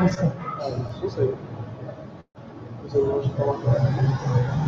Não sei. Mas eu gosto de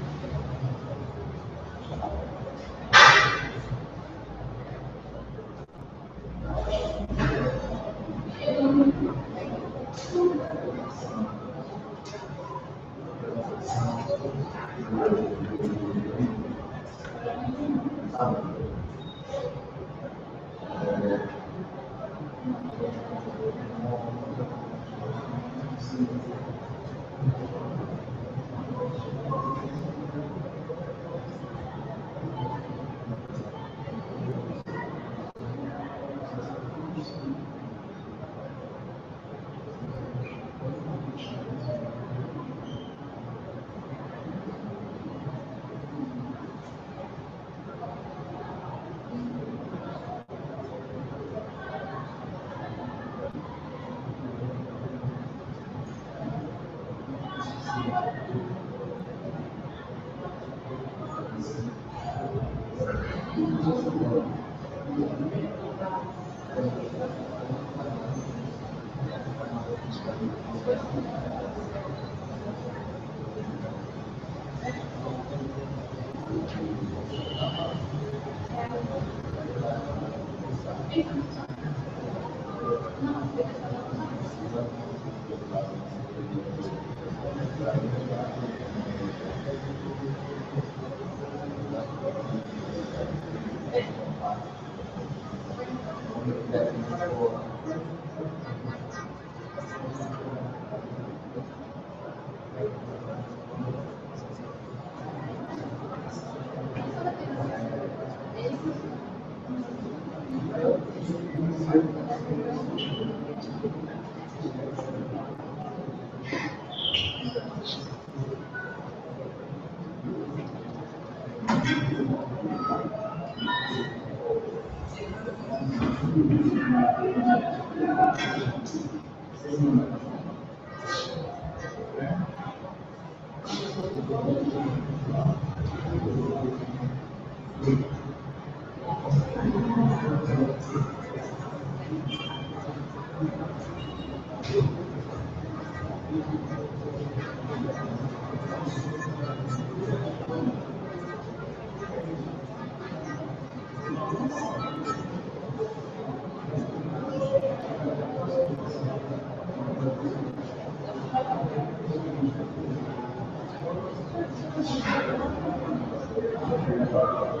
falar.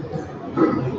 Boa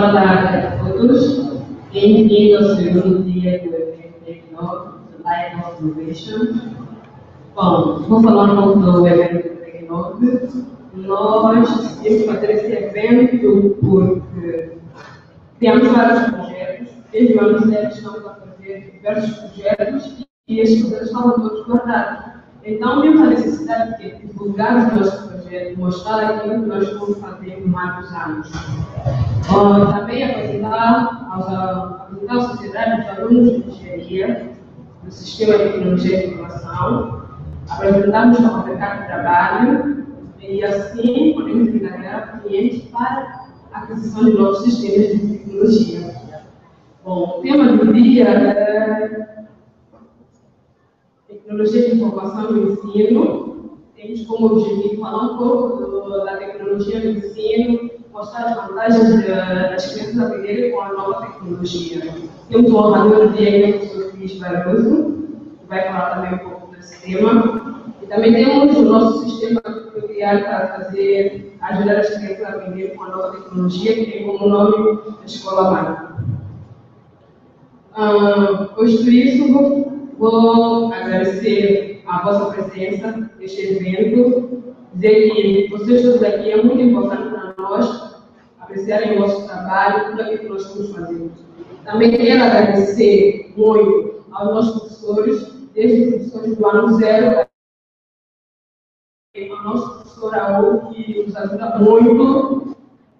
tarde a todos. Bem-vindos ao segundo dia do evento Tecnov, Light of Innovation. Bom, vou falar um pouco do evento Tecnov. Nós decidimos fazer esse evento porque temos vários projetos, desde o ano zero estamos a fazer diversos projetos e estes projetos estavam todos guardados. Então, vimos a necessidade de divulgar os nossos projetos, mostrar aquilo que nós estamos fazendo há vários anos. Uh, também apresentar, aos, apresentar à sociedade os alunos de engenharia do Sistema de Tecnologia de Informação, apresentarmos ao mercado de trabalho, E assim podemos engajar clientes para a aquisição de novos sistemas de tecnologia. Bom, o tema do dia é tecnologia de informação no ensino. Temos como objetivo falar um pouco do, da tecnologia no ensino, mostrar as vantagens das crianças aprenderem com a nova tecnologia. Temos um orador do dia, é o professor Barroso, que vai falar também um pouco desse tema. E também temos o nosso sistema criado para fazer, ajudar as crianças a aprender com a nova tecnologia, que tem como nome a Escola Mãe. Uh, posto isso, vou agradecer a vossa presença neste evento, dizer que vocês todos aqui é muito importante para nós apreciarem o nosso trabalho, tudo aquilo que nós estamos fazendo. Também quero agradecer muito aos nossos professores, desde os professores do ano zero ao nosso professor Raul, que nos ajuda muito,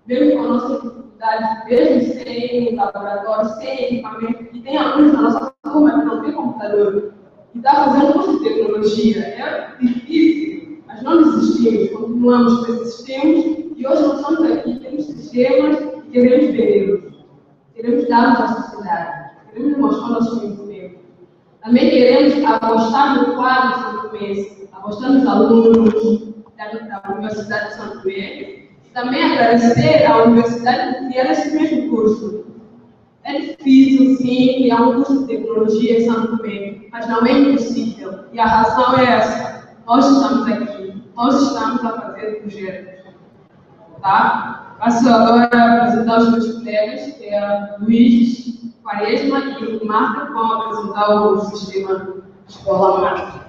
mesmo com a nossa dificuldade, mesmo sem laboratório, sem equipamento, e tem alunos na nossa turma que não tem computador, e está fazendo curso de tecnologia. É difícil, mas não desistimos, continuamos, persistimos, e hoje nós estamos aqui, temos sistemas e queremos vendê-los. Queremos dar-los à sociedade, queremos mostrar nosso conhecimento. Também queremos apostar no quadro São Tomé, apostar nos alunos da, da Universidade de São Tomé, e também agradecer à Universidade por criar esse mesmo curso. É difícil, sim, criar um curso de tecnologia em Tomé, mas não é impossível. E a razão é essa. Nós estamos aqui, nós estamos a fazer projetos. Tá? Passo agora a apresentar os meus colegas, que é Luiz Quaresma e Marta, vão apresentar o sistema Escola Marta.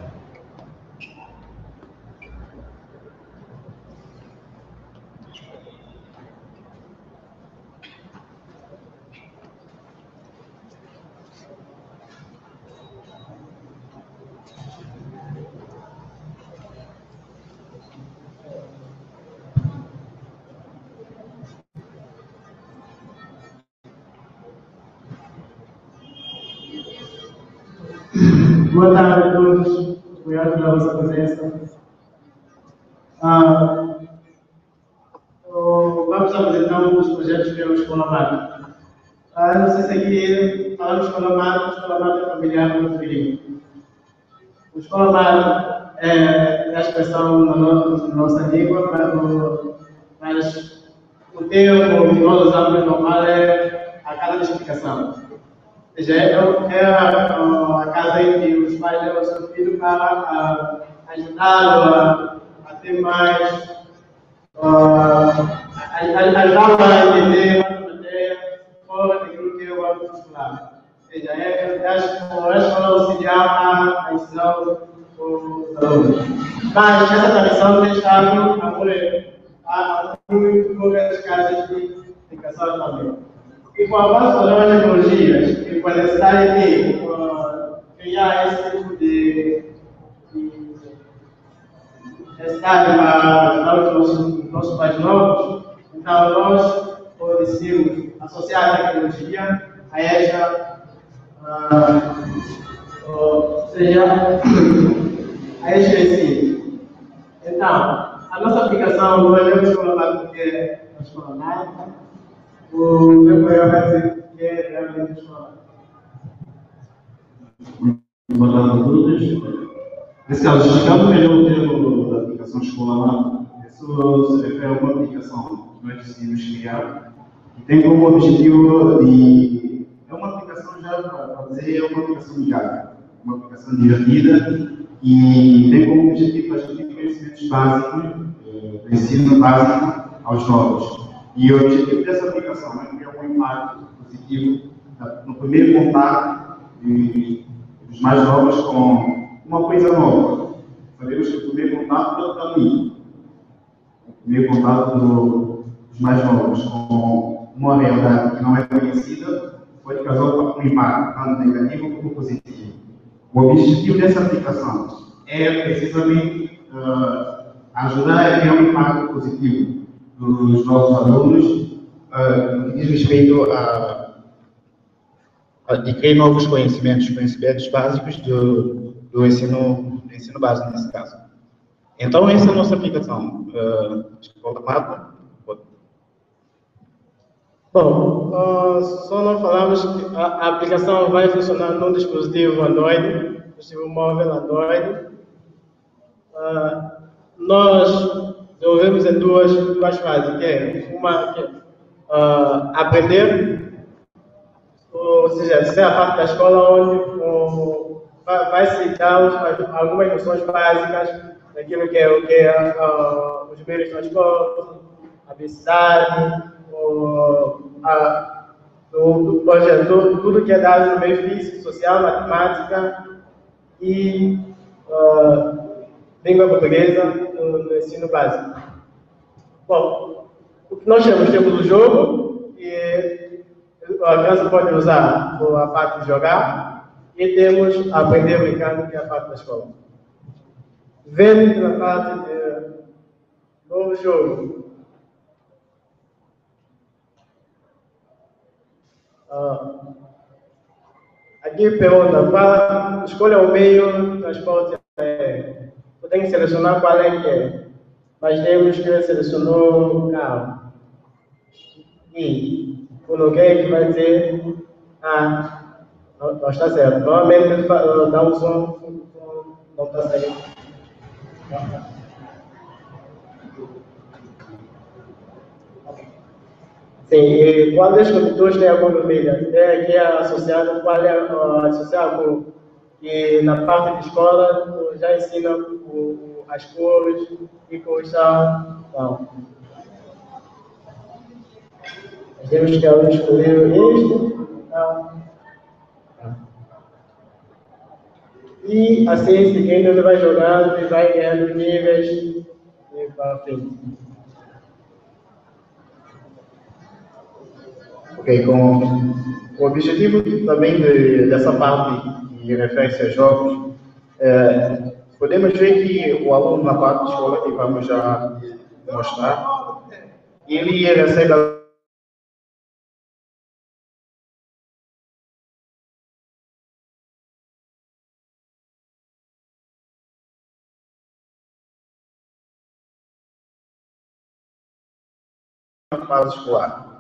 Vossa presença. Ah, vamos apresentar um dos projetos que é o Escola Mata. Ah, não sei se aqui falamos Escola Mata, Escola Mata é familiar no Filhinho. O Escola Mata é a expressão na nossa língua, mas o termo que nós usamos normal é a casa de explicação seja, é, é a, a, casa em que os pais levam seu filho para ajudá-lo a, a, ter mais, ajudá-lo a entender mais a matéria fora daquilo que é o âmbito escolar. Ou seja, é, é a escola auxiliar a ensino dos alunos. Mas essa tradição tem estado a poucas casas de educação também. E com o avanço das tecnologias, e com a necessidade de uh, criar esse tipo de, de para ajudar os nossos, nossos mais novos, então nós decidimos associar a tecnologia a esta, uh, uh, seja, a este ensino. Então, a nossa aplicação não é escola porque é uma escola online, o meu pai vai dizer que é realmente tarde a todos. Nesse caso, explicando melhor o termo da aplicação escolar, isso se refere a uma aplicação que nós decidimos criar e tem como objetivo de. É uma aplicação já para dizer, é uma aplicação diária, uma aplicação divertida e tem como objetivo transmitir conhecimentos básicos, eh, ensino básico aos novos. E o objetivo dessa aplicação é criar um impacto positivo no primeiro contato de, dos mais novos com uma coisa nova. Sabemos que o primeiro contato é caminho. O primeiro contato do, dos mais novos com uma realidade que não é conhecida pode causar um impacto tanto negativo como positivo. O objetivo dessa aplicação é precisamente uh, ajudar a criar um impacto positivo dos nossos alunos uh, no que diz respeito a adquirir novos conhecimentos, conhecimentos básicos do, do, ensino, ensino básico, nesse caso. Então, essa é a nossa aplicação. Uh, escola Mata. Bom, uh, só não falamos que a, a, aplicação vai funcionar num dispositivo Android, dispositivo móvel Android. Uh, nós desenvolvemos em duas, duas fases, que é uma que uh, aprender, ou seja, ser a parte da escola onde vai, vai se dar algumas noções básicas daquilo que é o que é uh, os meios transporte, a a, o, projeto, tudo que é dado no meio físico, social, matemática e uh, língua portuguesa no, no, ensino básico. Bom, o que nós temos? Temos o jogo, e a criança pode usar a parte de jogar, e temos aprender brincando, que é a parte da escola. Vendo na parte de novo jogo. Ah, aqui pergunta, qual, escolha o meio de transporte aéreo. Eu tenho que selecionar qual é que é. Mas temos que selecionou o carro. E coloquei que vai dizer, ah, não, está certo. Normalmente dá um som, não está saindo. Sim, e quando os computadores têm alguma família, tem aqui associado, qual é associado que na parte de escola já ensina o, as cores e cores são. Então, temos que escolher este. Então, E assim, seguindo, ele vai jogando e vai ganhando níveis e para frente. Ok, com o objetivo também de, dessa parte que refere-se a jogos, é, podemos ver que o aluno na parte de escola que vamos já mostrar, ele recebe fase escolar.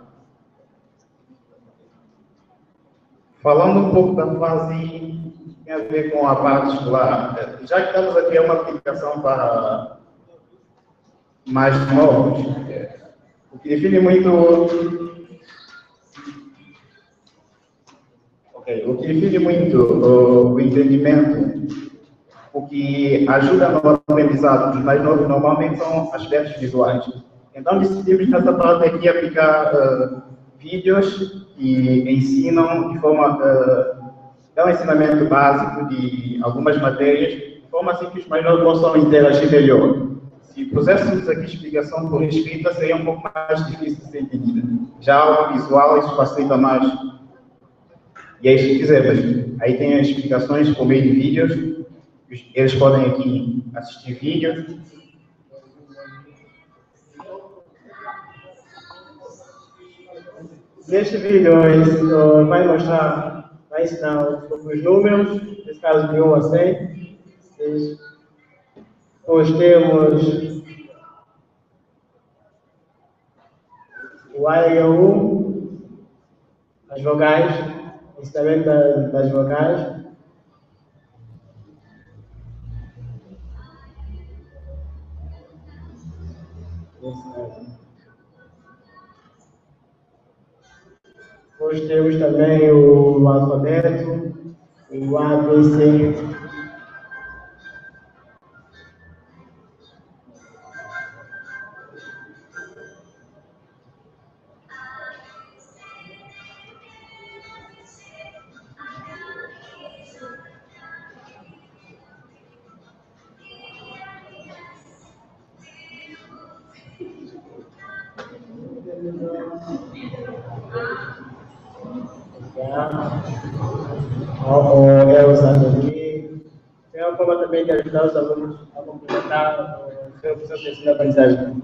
Falando um pouco da fase que tem a ver com a parte escolar, já que estamos aqui, é uma aplicação para mais novos, o que define muito o que define muito o, o entendimento, o que ajuda no aprendizado dos mais novos normalmente são aspectos visuais. Então, decidimos nessa parte aqui aplicar uh, vídeos que ensinam de forma, uh, um ensinamento básico de algumas matérias, de forma assim que os mais novos possam interagir melhor. Se puséssemos aqui explicação por escrita, seria um pouco mais difícil de ser entendida. Já o visual, isso facilita mais. E aí, se quiser, mas aí tem as explicações por meio de vídeos, eles podem aqui assistir vídeos, Neste vídeo vai mostrar, vai ensinar os números, nesse caso de 1 a 100. Nós temos o A e o U, as vogais, ensinamento das vogais. Depois temos também o alfabeto, o ABC. Complementar o seu processo de ensino aprendizagem.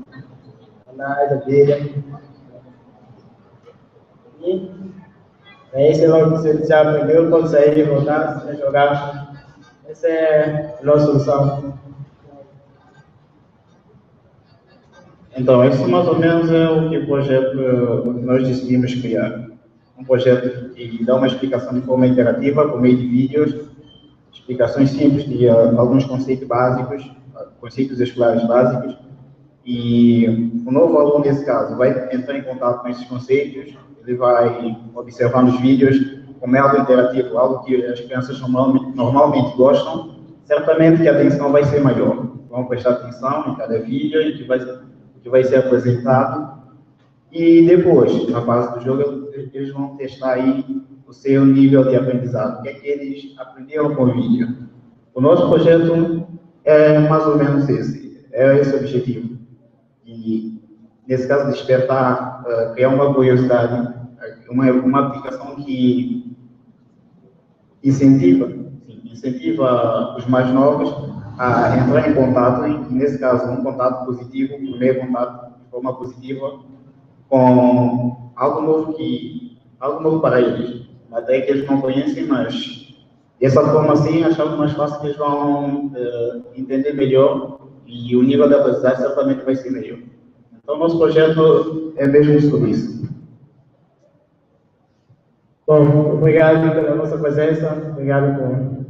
Análise, abelha. E aí você, vai, você já aprendeu, pode sair e voltar, se jogar. Essa é a nossa solução. Então, isso mais ou menos é o que o projeto nós decidimos criar. Um projeto que dá uma explicação de forma interativa, por meio de vídeos, explicações simples de alguns conceitos básicos, conceitos escolares básicos, e o novo aluno, nesse caso, vai entrar em contato com esses conceitos, ele vai observando os vídeos, é algo interativo, algo que as crianças normalmente, gostam, certamente que a atenção vai ser maior. Vão prestar atenção em cada vídeo que vai, que vai ser apresentado. E depois, na fase do jogo, eles vão testar aí o seu nível de aprendizado, o que é que eles aprenderam com o vídeo. O nosso projeto é mais ou menos esse, é esse o objetivo. E, nesse caso, despertar, uh, criar uma curiosidade, uma, uma aplicação que incentiva, incentiva os mais novos a entrar em contato, e nesse caso, um contato positivo, um primeiro contato de forma positiva, com algo novo que algo novo para eles, até que eles não conhecem, mas dessa forma assim, achamos mais fácil que eles vão uh, entender melhor e o nível da aprendizagem certamente vai ser melhor. Então, nosso projeto é mesmo sobre isso. Bom, obrigado pela vossa presença, obrigado por.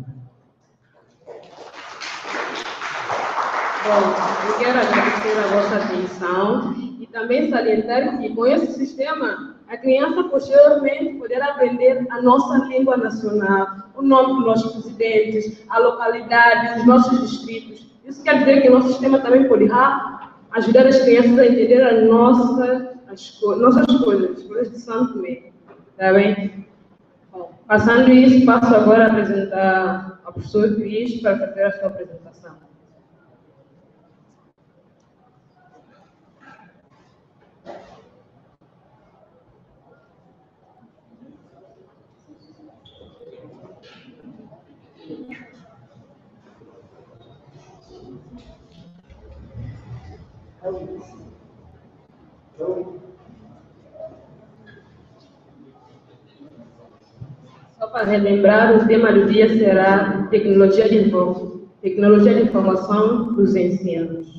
Bom, eu quero agradecer a vossa atenção e também salientar que com esse sistema a criança posteriormente poderá aprender a nossa língua nacional, o nome dos nossos presidentes, a localidade, os nossos distritos. Isso quer dizer que o nosso sistema também poderá ajudar as crianças a entender a nossa, as nossas coisas, as coisas de Santo Meio. Tá bem? Passando isso, passo agora a apresentar a professora Cris para fazer a sua apresentação. Só para relembrar, o tema do dia será tecnologia de, tecnologia de informação dos ensinos.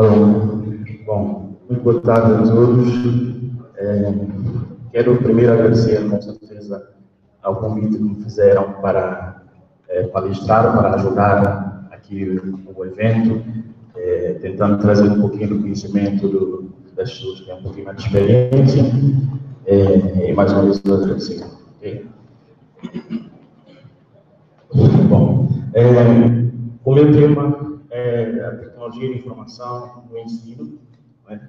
Alô. Bom, boa tarde a todos. É, quero primeiro agradecer, com certeza, ao convite que me fizeram para é, palestrar, para ajudar aqui o evento, é, tentando trazer um pouquinho do conhecimento do, das pessoas que têm um pouquinho mais de experiência. É, e mais uma vez, agradecer. Okay? Bom, é, o meu tema é a tecnologia de informação no ensino. Né?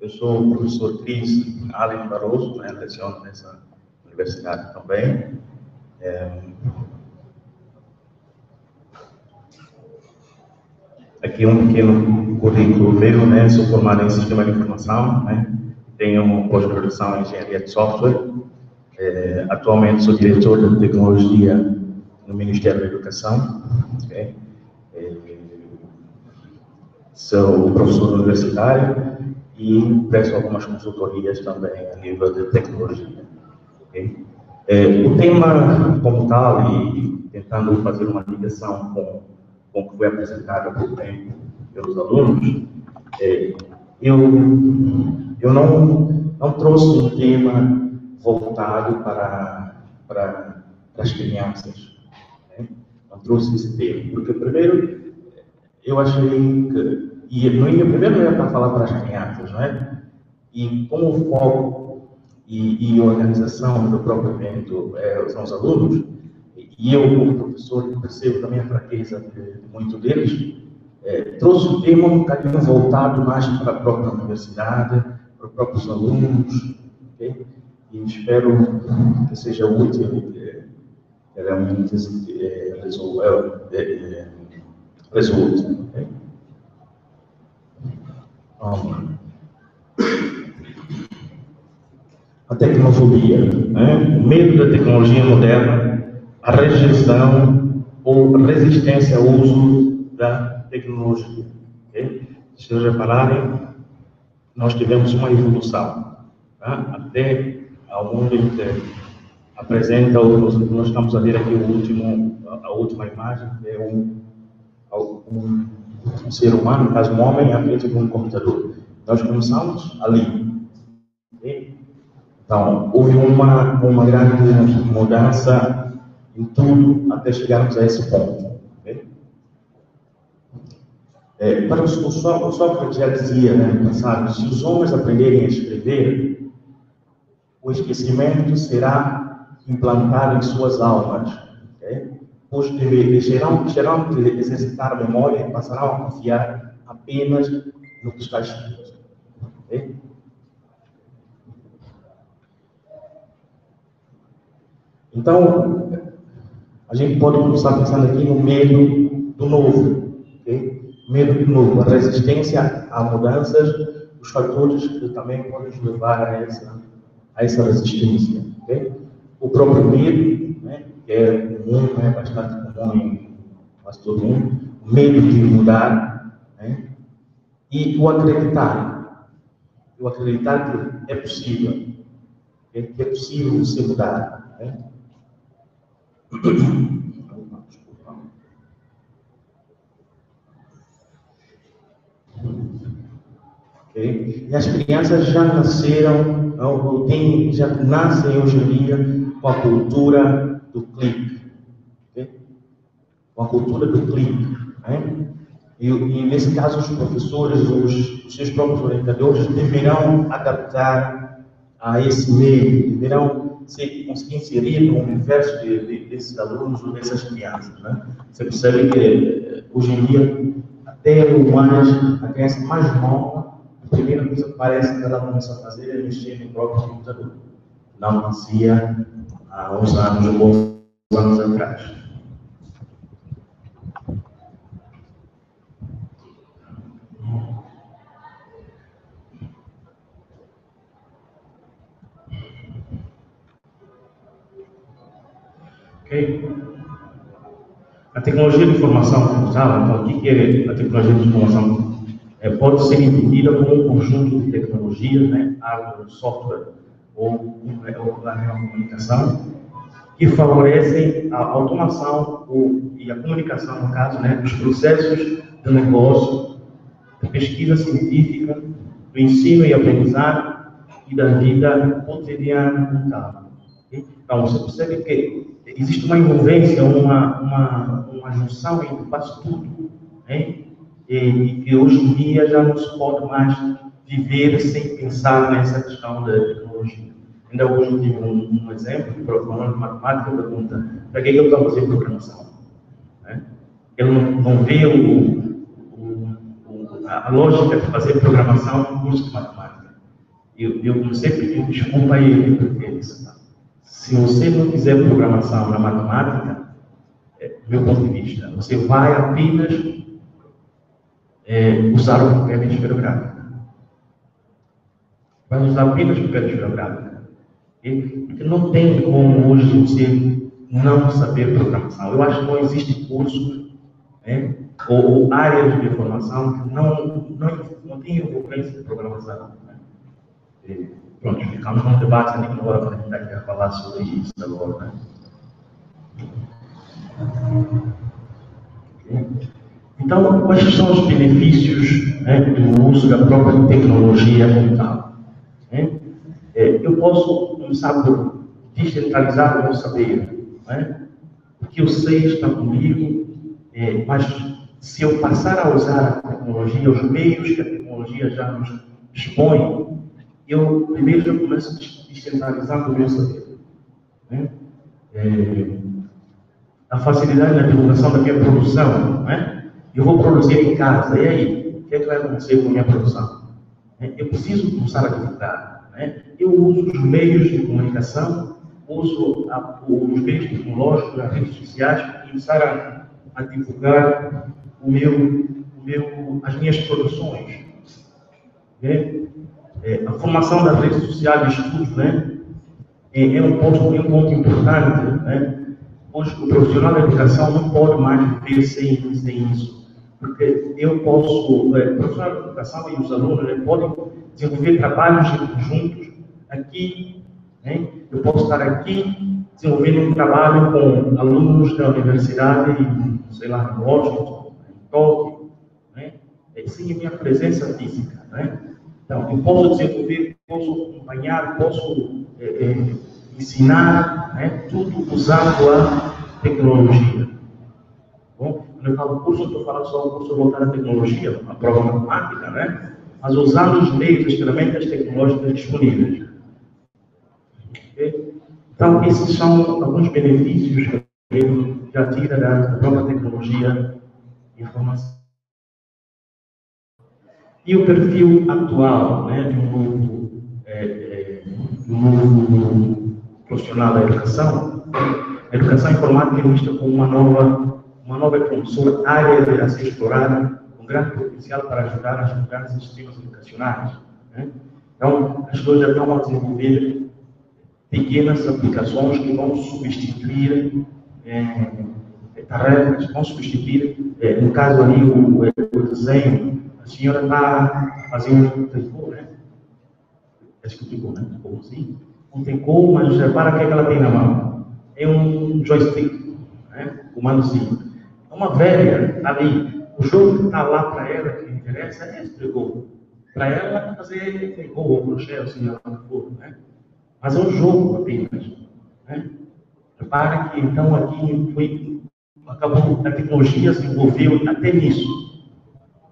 Eu sou o professor Cris Allen Barroso, né? leciono nessa universidade também. É... Aqui um pequeno currículo meu, né? Sou formado em Sistema de Informação, né? Tenho pós-graduação em Engenharia de Software. É... Atualmente sou diretor de Tecnologia no Ministério da Educação. Okay? sou professor universitário e presto algumas consultorias também a nível de tecnologia. Okay? É, o tema como tal, e tentando fazer uma ligação com, com o que foi apresentado há pouco tempo pelos alunos, é, eu, eu não, não trouxe um tema voltado para, para, para as crianças. Né? Não trouxe esse tema, porque primeiro eu achei que e no primeiro eu ia falar para as crianças, não é? E como o foco e, e organização do próprio evento é, são os alunos, e e eu, como professor, percebo também a fraqueza de, muitos deles, é, trouxe o tema um bocadinho voltado mais para a própria universidade, para os próprios alunos, okay? e espero que seja útil é, realmente é, resolver, é, é, resolver. Okay? A tecnofobia, né? o medo da tecnologia moderna, a rejeição ou resistência ao uso da tecnologia. Okay? Se vocês repararem, nós tivemos uma evolução, tá? até inteiro. Apresenta, nós estamos a ver aqui o último, a última imagem, que é um, um, um ser humano, no caso um homem, à frente de um computador. Nós começamos ali. Então, houve uma, uma grande mudança em tudo até chegarmos a esse ponto. É, para os, o, Sócrates já dizia né, no passado: se os homens aprenderem a escrever, o esquecimento será implantado em suas almas. Okay? Pois deixarão, de exercitar a memória e passarão a confiar apenas no que está escrito. Okay? Então, a gente pode começar pensando aqui no medo do novo, okay? medo do novo, a resistência a mudanças, os fatores que também podem nos levar a essa, a essa resistência. Okay? O próprio medo, que é comum, né, bastante comum em quase todo mundo, o medo de mudar, né? e o acreditar, o acreditar que é possível, que é possível se mudar. Né? Okay? E as crianças já nasceram, ou já nascem hoje em dia com a cultura do clique. Okay? Com a cultura do clique. Né? E, e, nesse caso, os professores, os, os seus próprios orientadores, deverão adaptar a esse meio, deverão se conseguir inserir no universo de, de, desses alunos ou dessas crianças. Né? Você percebe que eh, hoje em dia, até o mais, a criança mais nova, a primeira coisa que parece que ela começa a fazer é mexer no próprio computador. Não fazia há uns anos ou anos atrás. Okay? A tecnologia de informação computacional, então, o que é a tecnologia de informação? É, pode ser entendida como um conjunto de tecnologias, né, hardware, software ou, ou comunicação, que favorecem a automação ou, e a comunicação, no caso, né, dos processos de negócio, da pesquisa científica, do ensino e aprendizado e da vida cotidiana. Então, você percebe que existe uma envolvência, uma, uma, uma junção entre quase tudo, né? e, e que hoje em dia já não se pode mais viver sem pensar nessa questão da tecnologia. Ainda hoje eu tive um, um exemplo, o professor de matemática pergunta, para que, é que eu estou fazer programação? Né? Ele não, não vê o, o, o, a lógica de fazer programação no curso de matemática. Eu, eu comecei a desculpa a ele, porque ele disse, se você não fizer programação na matemática, é, do meu ponto de vista, você vai apenas é, usar o papel de esferográfica. Vai usar apenas o papel de esferográfica. Porque não tem como hoje você não saber programação. Eu acho que não existe curso né, ou, ou áreas de formação que não, não, não tem envolvência de programação. Né? Pronto, ficamos num debate ali que agora para a gente aqui a falar sobre isso agora, né? Então, quais são os benefícios né, do uso da própria tecnologia mental? Né? É, eu posso começar por descentralizar o meu saber. Né? O que eu sei está comigo, é, mas se eu passar a usar a tecnologia, os meios que a tecnologia já nos expõe, eu primeiro já começo descentralizando o meu saber. Né? É, a facilidade na divulgação da minha produção, não é? Eu vou produzir em casa, e aí? O que, é que vai acontecer com a minha produção? É, Eu preciso começar a divulgar. Né? Eu uso os meios de comunicação, uso a- os meios tecnológicos, as redes sociais, para começar a, a divulgar o meu, o meu, as minhas produções. né? É, a formação das redes sociais de estudos né? é, é um ponto, é um ponto importante. Né? Hoje, o profissional da educação não pode mais viver sem, sem isso. Porque eu posso, é, o profissional da educação e os alunos né, podem desenvolver trabalhos em conjuntos aqui. Né? Eu posso estar aqui desenvolvendo um trabalho com alunos da universidade, sei lá, em Washington, em Tóquio, né? É, sem a minha presença física. Né? Então, eu posso desenvolver, posso acompanhar, posso é, é, ensinar, né? tudo usando a tecnologia. Eu falo curso, eu estou falando só um curso voltado à tecnologia, a prova matemática, né? Mas usando os meios, as ferramentas tecnológicas disponíveis. Ok? Então, esses são alguns benefícios que eu já tira da própria tecnologia de informação. E o perfil atual, né, de um novo, é, é, um novo profissional da educação, a educação informática é vista como uma nova, uma nova e área a ser explorada, com grande potencial para ajudar a os sistemas educacionais. Né? Então, as pessoas já estão a desenvolver pequenas aplicações que vão substituir é, tarefas, vão substituir, é, no caso ali, o, o desenho, a senhora está fazendo um tricô, né? Acho que tricô, né? Como assim? Um tricô, mas repara o que, é que ela tem na mão. É um joystick, né? Comandozinho. É uma velha ali. O jogo que está lá para ela, que interessa, é esse tricô. Para ela, fazer tricô ou crochê, assim, ela for, né? Mas é um jogo apenas. Né? Repara que então aqui foi, acabou, a tecnologia se envolveu até nisso.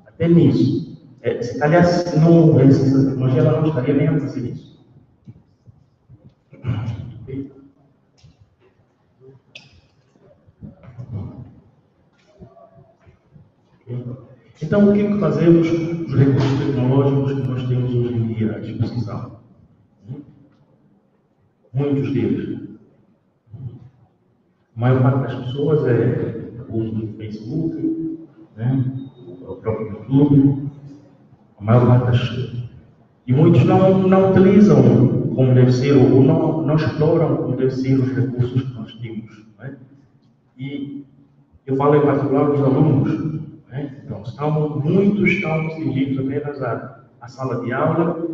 Até nisso. É, se calhar se não existisse a tecnologia, ela não estaria nem a fazer isso. Ok? Então, o que, que fazemos os recursos tecnológicos que nós temos hoje em dia à disposição? Muitos deles. A maior parte das pessoas é o uso do Facebook, né? o próprio YouTube, a maior parte das E muitos não, não utilizam como deve ser, ou não, não exploram como deve ser os recursos que nós temos. Né? E eu falo em particular dos alunos. Né? Então, muitos estão cingidos apenas à, sala de aula,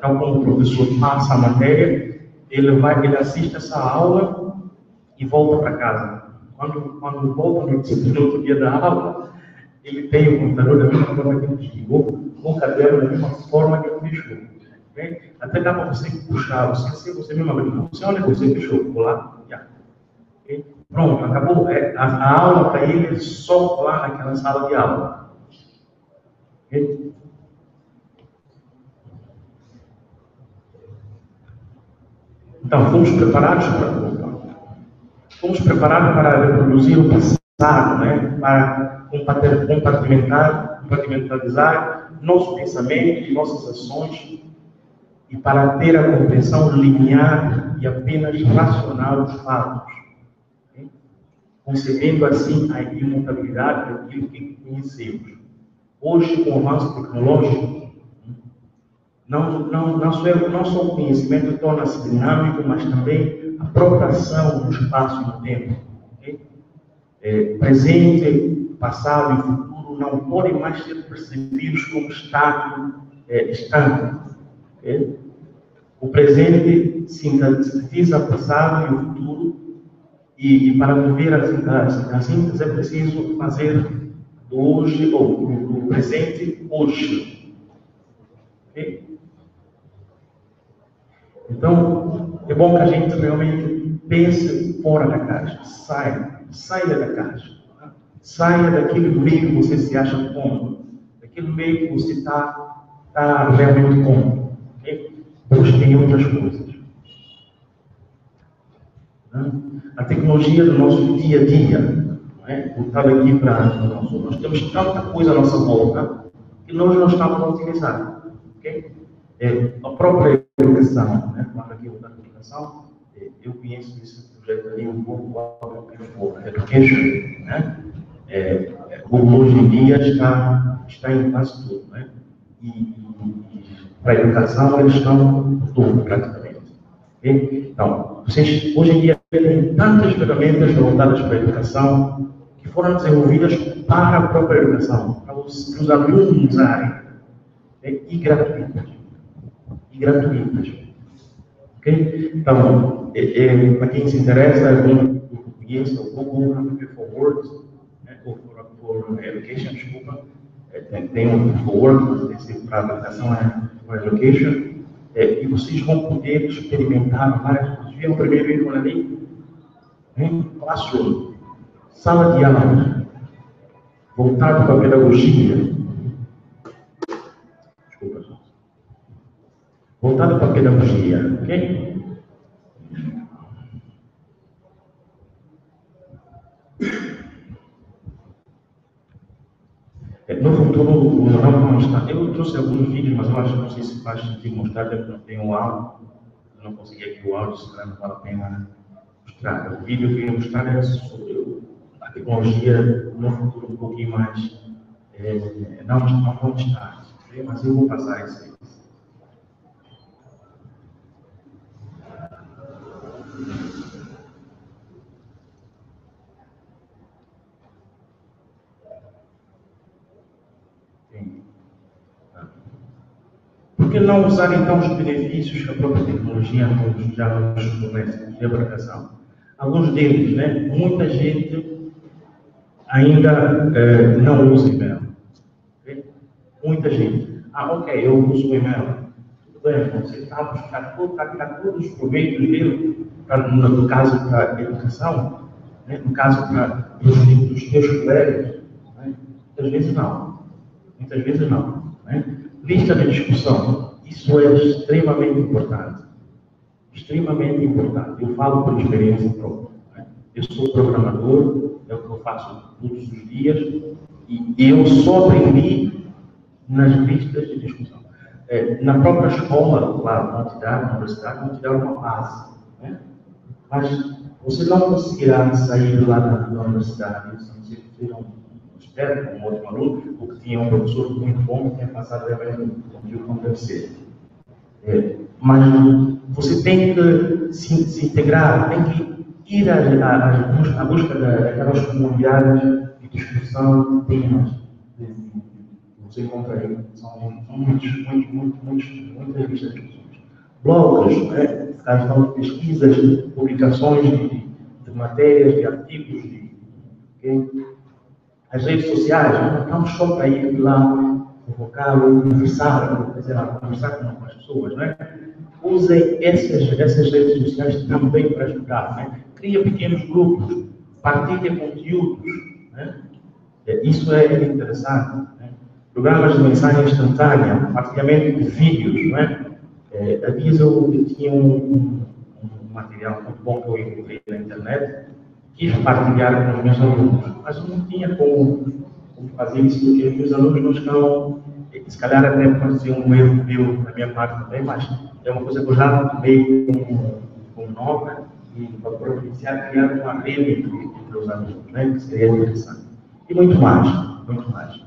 tal como o professor passa a matéria, ele vai, ele assiste essa aula e volta para casa. Quando, quando volta no, outro dia da aula, ele tem o computador da mesma forma que ele desligou, o caderno da mesma forma que ele fechou. né? Até dá para você puxar, você, você mesmo abrir, você olha você fechou, vou lá, já. Ok? Pronto, acabou. É, a, a aula para ele é só lá naquela sala de aula. Ok? Então, fomos preparados para fomos preparados para reproduzir o passado, né? para compartimentar, compartimentalizar nosso pensamento e nossas ações e para ter a compreensão linear e apenas racional dos fatos? Concebendo assim a imutabilidade daquilo que conhecemos. Hoje, com o avanço tecnológico, não, não, não, só, não só o conhecimento torna-se dinâmico, mas também a própria ação no espaço e no tempo. ok? É, presente, passado e futuro não podem mais ser percebidos como estado é, estanque. ok? O presente sintetiza o passado e o futuro, e, e para viver a, a, a síntese é preciso fazer do hoje, ou do, presente, hoje. ok? Então, é bom que a gente realmente pense fora da caixa, saia, saia da caixa, tá? saia daquele meio que você se acha cômodo, daquele meio que você está tá realmente cômodo. Okay? Busque em outras coisas. A tecnologia do nosso dia a dia, não é? voltado aqui para nós. Nós temos tanta coisa à nossa volta que nós não estamos a utilizar. ok? É, a própria educação, né? falando aqui da educação, é, eu conheço esse projeto ali um pouco, o Education, né? É, é, hoje em dia está, está em quase tudo. Né? E, e para a educação eles estão tudo praticamente. Okay? Então, vocês hoje em dia tantas ferramentas voltadas para a educação que foram desenvolvidas para a própria educação, para os, para os alunos usarem, okay? e gratuitas. E gratuitas. Okay? Então, é, é, para quem se interessa, algum conhece o Google for Words, né? for Education, desculpa, é, tem, tem um for Words, para a educação é for Education, é, e vocês vão poder experimentar várias coisas. Viram o primeiro ícone ali? Hein? Classroom, sala de aula, voltado para a pedagogia. Desculpa. Voltado para a pedagogia, ok? É, No futuro, o não vamos estar. Eu trouxe alguns vídeos, mas eu acho que não sei se faz sentido mostrar, porque não tem áudio. Eu não consegui aqui o áudio, se não vale a pena mostrar. O vídeo que eu ia mostrar era sobre a tecnologia no futuro um pouquinho mais. É, não, não estar, ok? mas eu vou passar isso aí. Sim. Tá. Por que não usar então os benefícios que a própria tecnologia já nos fornece de abraçação? Alguns deles, né? Muita gente ainda eh, não usa e-mail. ok? Muita gente. Ah, ok, eu uso e-mail. Tudo bem, você está a buscar todo, a todos os proveitos dele, para, no, caso para a educação, né? no caso para os dos teus colegas. Né? Muitas vezes não. Muitas vezes não. Né? Lista de discussão. Isso é extremamente importante. Extremamente importante. Eu falo por experiência própria. Né? Eu sou programador, é o que eu faço todos os dias, e eu só aprendi nas listas de discussão. É, na própria escola, claro, não te dá, na universidade, não te dá uma base. Né? Mas você não conseguirá sair lá da, da universidade se você fizer um espero, como outro aluno, porque tinha um professor muito bom que tinha passado realmente o conteúdo como deve ser. É, mas você tem que se, se integrar, tem que ir à, à, à busca daquelas comunidades de discussão de temas. Você encontra aí, são, são muitos, muitos, muitos, muitos, muitas listas de discussões. Blogs, né? estão pesquisas, publicações de, de matérias, de artigos, de, okay? As redes sociais, não estamos só para ir lá provocar ou conversar, quer dizer, conversar com as pessoas, não é? Usem essas, essas redes sociais também para ajudar, né? Cria pequenos grupos, partilha conteúdos, né? Isso é interessante. Né? Programas de mensagem instantânea, partilhamento de vídeos, não é? É, a Diesel tinha um, um, um material muito bom que eu encontrei na internet, quis partilhar com os meus alunos, mas não tinha como, como fazer isso, porque os meus alunos não estão, se calhar até pode ser um erro meu da minha parte também, mas é uma coisa que eu já tomei como, como nova e para providenciar criar uma rede entre, entre os alunos, né, que seria interessante. E muito mais, muito mais.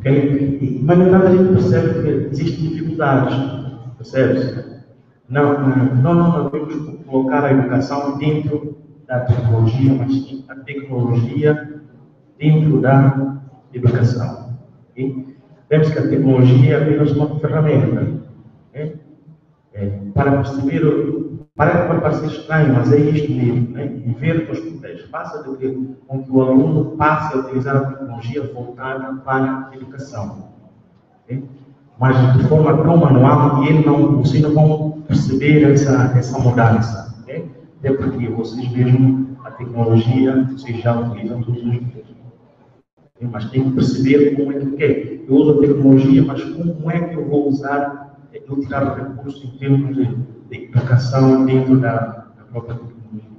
Ok? Mas no nada a gente percebe que existem dificuldades, percebe-se? Não, não, não devemos colocar a educação dentro da tecnologia, mas sim a tecnologia dentro da educação. Okay? Vemos que a tecnologia é apenas uma ferramenta. Okay? É, para perceber, para, para parecer estranho, mas é isto mesmo, né? inverta os papéis. Faça de que, com que o aluno passe a utilizar a tecnologia voltada para a educação. Mas de forma tão manual que ele não, vocês não vão perceber essa, essa mudança. Okay? Até porque vocês mesmo, a tecnologia, vocês já utilizam todos os dias. Mas tem que perceber como é que quer. Eu uso a tecnologia, mas como é que eu vou usar, eu tirar o recurso em termos de, de educação dentro da, da própria tecnologia.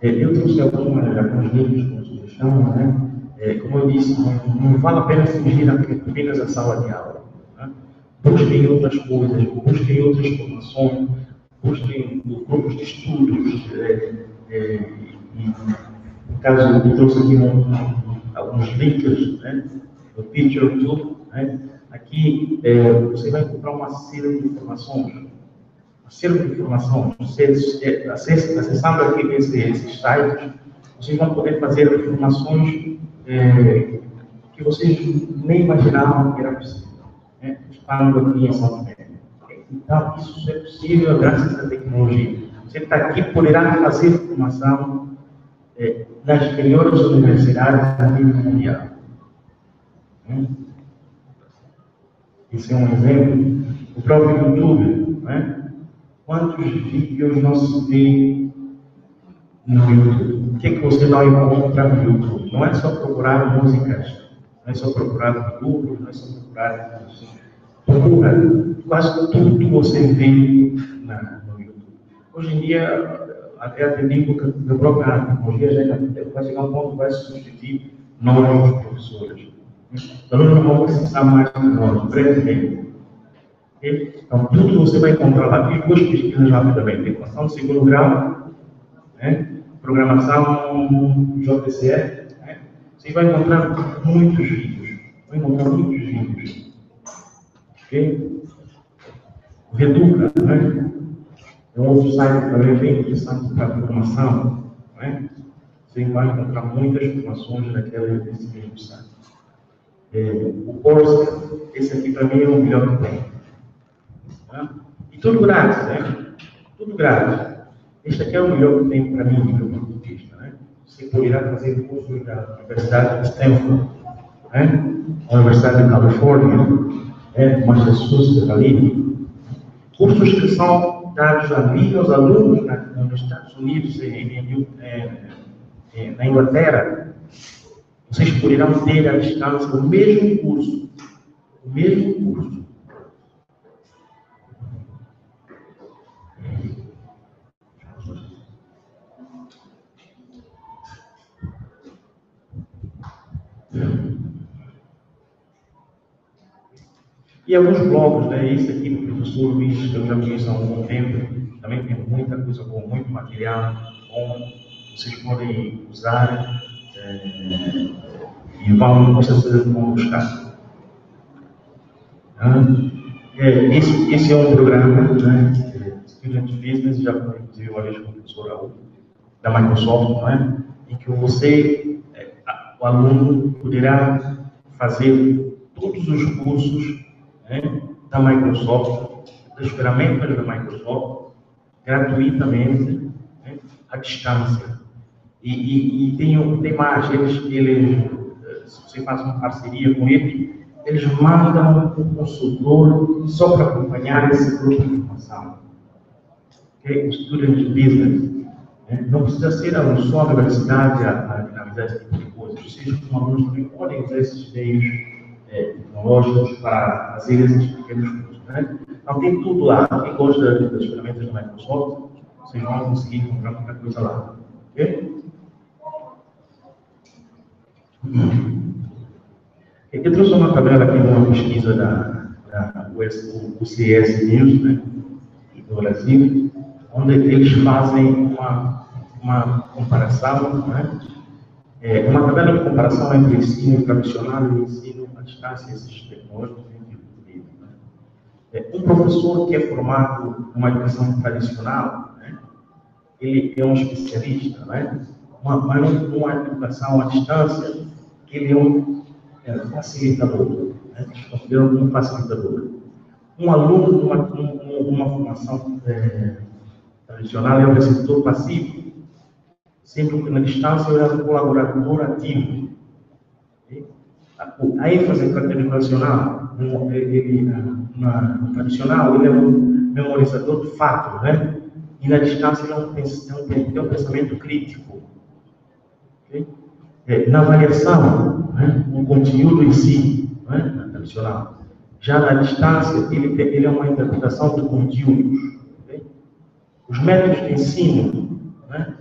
É, eu trouxe algumas, alguns livros com sugestão, né? É, como eu disse, não, não vale a pena fugir apenas da sala de aula. Né? Busquem outras coisas, busquem outras formações, busquem grupos de estudos. É, é, e, no caso, eu trouxe aqui um, alguns links né? no Picture Tool. Né? Aqui é, você vai encontrar uma série de informações. Uma série de informações. Você, é, acessando aqui esses, esses sites, vocês vão poder fazer informações é, que vocês nem imaginavam que era possível. Né? Estando aqui em São Tomé. Então, isso é possível graças à tecnologia. Você está aqui, poderá fazer formação é, nas melhores universidades a nível mundial. Hum? Esse é um exemplo. O próprio YouTube. Né? Quantos vídeos não se vê no YouTube? O que, é que você não encontra no YouTube? Não é só procurar músicas, não é só procurar YouTube, não é só procurar. Procura quase tudo que você vê na, no YouTube. Hoje em dia, até atendido que a própria tecnologia já vai chegar um ponto que vai substituir nós, professores. Então, não vamos precisar mais de nós, brevemente. Então, tudo você vai encontrar lá, e duas pesquisas rapidamente, equação de segundo grau, né? programação JCE, né? você vai encontrar muitos vídeos. Vai encontrar muitos vídeos. Ok? Reduca, né? é um outro site também bem interessante para programação. Né? Você vai encontrar muitas informações naquela, nesse mesmo site. É, o Corsa, esse aqui para mim é o melhor que tem. Né? E tudo grátis, né? Tudo grátis. Este aqui é o melhor que tem para mim, meu ponto de vista. Né? Você poderá fazer cursos da Universidade de Stanford, né? a Universidade de Califórnia, né? Massachusetts, ali. Cursos que são dados ali aos alunos nos Estados Unidos, em, em, em, na Inglaterra. Vocês poderão ter à distância o mesmo curso. O mesmo curso. E alguns blogos, né? Esse aqui do professor Luiz, que eu já conheço há algum tempo, também tem muita coisa boa, muito material bom, vocês podem usar é, e vão, com certeza, vão buscar. É, esse, esse é um programa, né? Student Business, já foi inclusive uma vez com o professor Raul, da Microsoft, não é? Em que você, é, o aluno, poderá fazer todos os cursos né, da Microsoft, das ferramentas da Microsoft, gratuitamente, né, à distância. E, e, e tem, tem mais, eles, eles, se você faz uma parceria com ele, eles mandam um consultor só para acompanhar esse grupo de informação. Okay? O Student Business. Né? Não precisa ser só a universidade a, a dinamizar esse tipo de coisa. Vocês, como alunos, também podem usar esses meios é, tecnológicos para fazer esses pequenos cursos. Né? Então, tem tudo lá. Quem gosta das ferramentas da Microsoft, vocês vão conseguir encontrar muita coisa lá. Ok? Eu trouxe uma tabela aqui de uma pesquisa da, da UCS News, né, do Brasil, onde eles fazem uma, uma comparação, né, é, uma tabela de comparação entre o ensino tradicional e o ensino à distância, esses tecnológicos né? é, Um professor que é formado numa educação tradicional, né, ele é um especialista, né, uma, numa educação à distância, ele é um é, facilitador, né, eles consideram um facilitador. Um aluno numa, numa formação é, tradicional é um receptor passivo, que na distância eu era um colaborador ativo. A ênfase educacional, ele, na, no tradicional, ele é um memorizador de fato, né? E na distância ele é um, tem, um, tem um pensamento crítico. É, na avaliação, né, o conteúdo em si, né, na tradicional, já na distância, ele, tem- ele é uma interpretação de conteúdos. ok? Os métodos de ensino, né,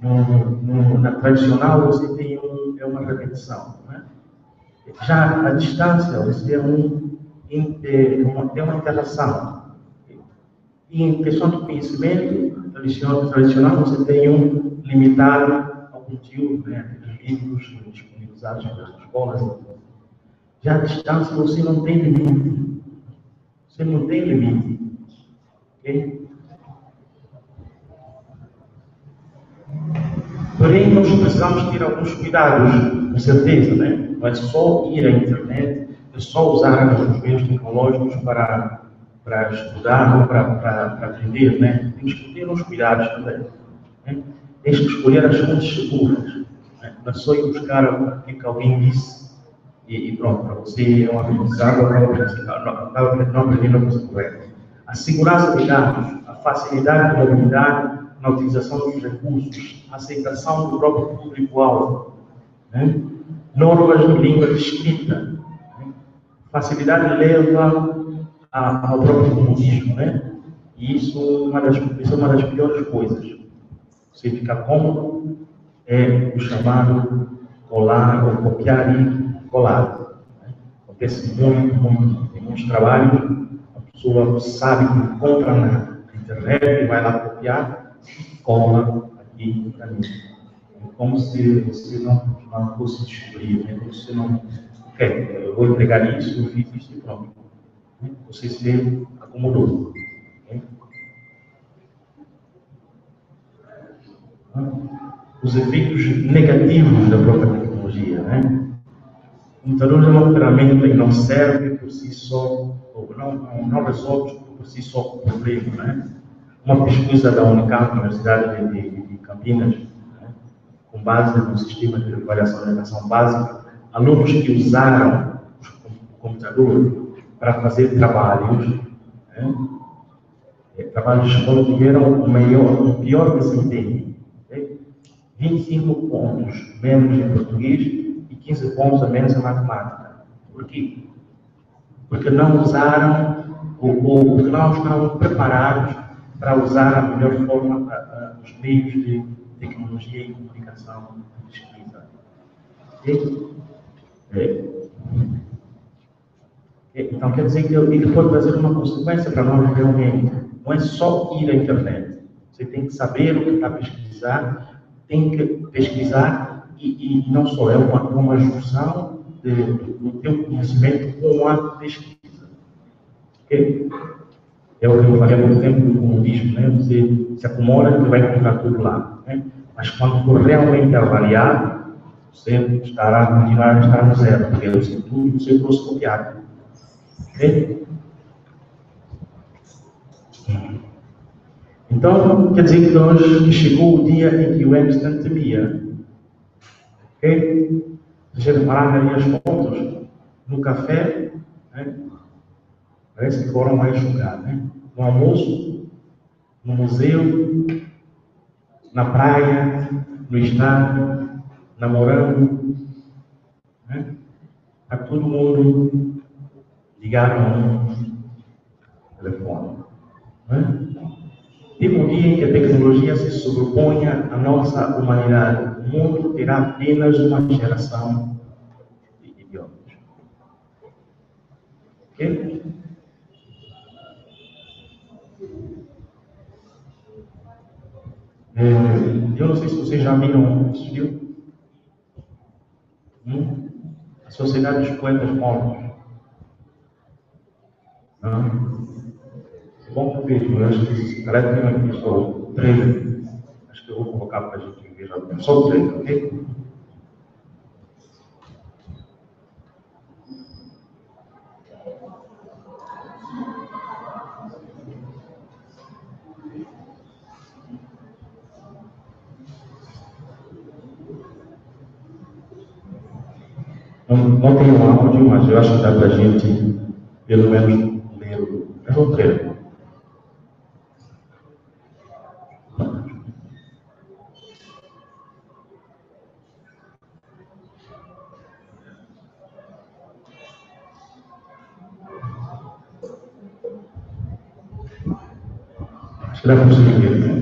no, no- na tradicional, você tem um, é uma repetição. Né? Já a distância, você é um, é uma, tem uma interação. E em questão de conhecimento tradicional, tradicional você tem um limitado conteúdo, né? Os livros disponibilizados nas escolas. Já a distância você não tem limite. Você não tem limite. ok? Porém, nós precisamos ter alguns cuidados, com certeza, né? Não é só ir à internet, é só usar os meios tecnológicos para, para estudar ou para, para, para aprender, né? Temos que ter uns cuidados também. Né? Tens que escolher as fontes seguras. Né? É só ir buscar aquilo que alguém disse e, e pronto, para você é uma aprendizado, não não aprender a coisa correta. A segurança de dados, a facilidade de mobilidade na utilização dos recursos, a aceitação do próprio público-alvo, né? normas de língua de escrita, né? facilidade leva a- ao próprio comunismo, né? E isso, é uma das, isso é uma das piores coisas. Você fica cômodo, é o chamado colar ou copiar e colar. Acontece muito, muito, em muitos trabalhos, a pessoa sabe que encontra na internet vai lá copiar, cola aqui para mim. É como se você não, não fosse descobrir, né? Como você não, ok, eu vou entregar isso, eu fiz isso e pronto. Você se acomodou. ok? Os efeitos negativos da própria tecnologia. Né? O computador é uma ferramenta que não serve por si só, ou não, não, não resolve por si só o problema. Né? Uma pesquisa da Unicamp, Universidade de, de, de Campinas, né? com base no sistema de avaliação de educação básica, alunos que usaram o computador para fazer trabalhos, né? eh, trabalhos de escola tiveram o maior, o pior desempenho. Ok? 25 pontos menos em português e 15 pontos a menos em matemática. Por quê? Porque não usaram ou, ou porque não estavam preparados para usar a melhor forma a- a- os meios de tecnologia e comunicação e pesquisa. Ok? É. Então, quer dizer que ele pode trazer uma consequência para nós realmente. Não é só ir à internet. Você tem que saber o que está pesquisar, tem que pesquisar e, e não só, é uma, uma junção de, do teu conhecimento com a pesquisa. Ok? É o que eu falei há muito tempo do comunismo, né? Você se acomoda e vai encontrar tudo lá. Né? Mas quando for realmente avaliar, você estará, continuar a estar no zero, porque sei tudo, você trouxe copiado. Ok? Então, quer dizer que que chegou o dia em que o Einstein temia. Ok? Deixa eu parar nas minhas fotos, no café, né? parece que foram mais julgar, né? No almoço, no museu, na praia, no estádio, namorando, né? A todo mundo ligaram um telefone. Né? Em que a tecnologia se sobreponha à nossa humanidade. O mundo terá apenas uma geração de idiotas. Ok? É, eu não sei se vocês já viram esse filme. Hum? A Sociedade dos Poetas Mortos. Não? Bom que vejo, eu acho que parece que não aqui só o trailer. Acho que eu vou colocar para a gente ver já. Só o trailer, ok? Não, não tem um áudio, mas eu acho que dá para a gente, pelo menos, ler o. É só o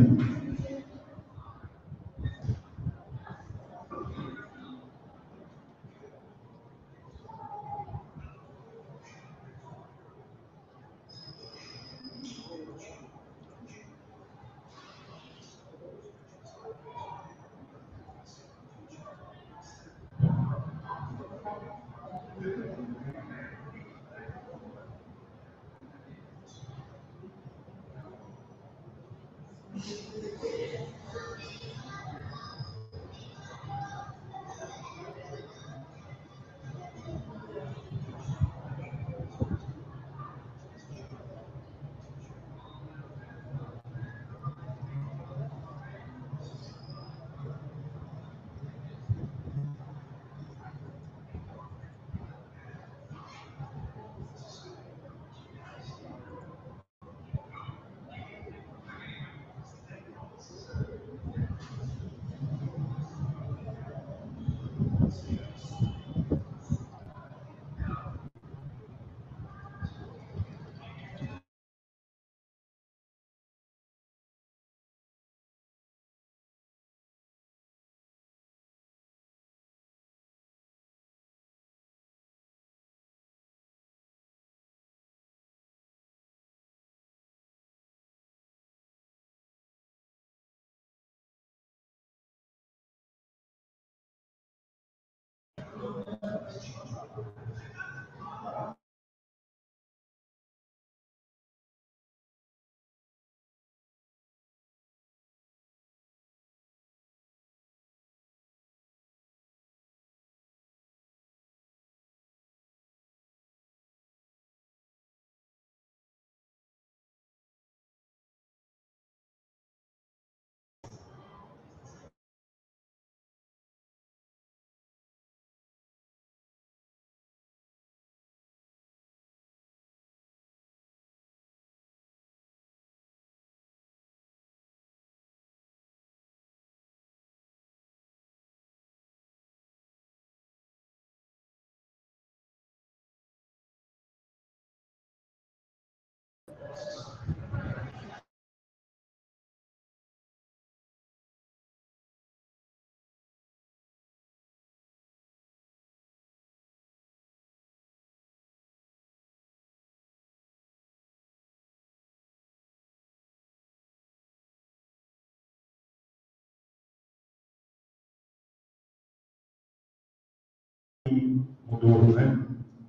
mudou, né?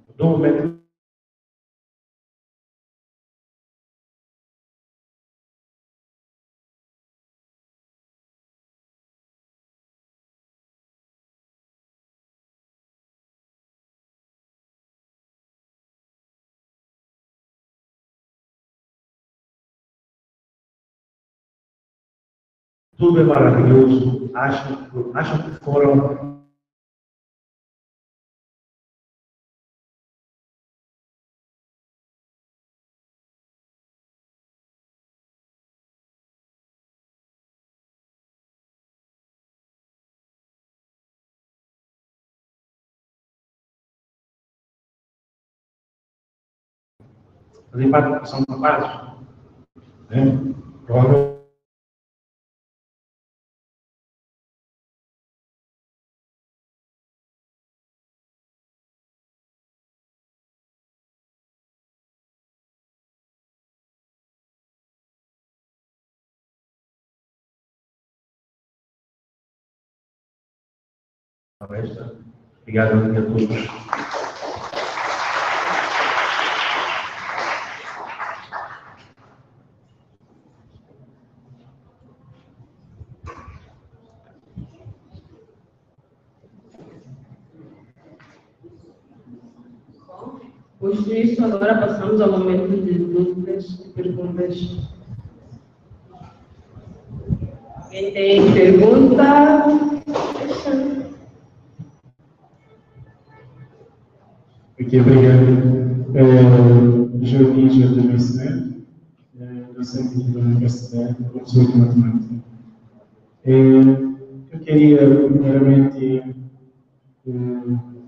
Mudou o método. Tudo é maravilhoso. Acham, acham que foram fazer participação do básico. Né? Provavelmente Obrigado a todos. Posto isso, agora passamos ao momento de dúvidas e perguntas. Quem tem pergunta? Aqui, obrigado. É, Joaquim Jorge Mestre, é, docente da Universidade, professor de matemática. É, eu queria, primeiramente, é,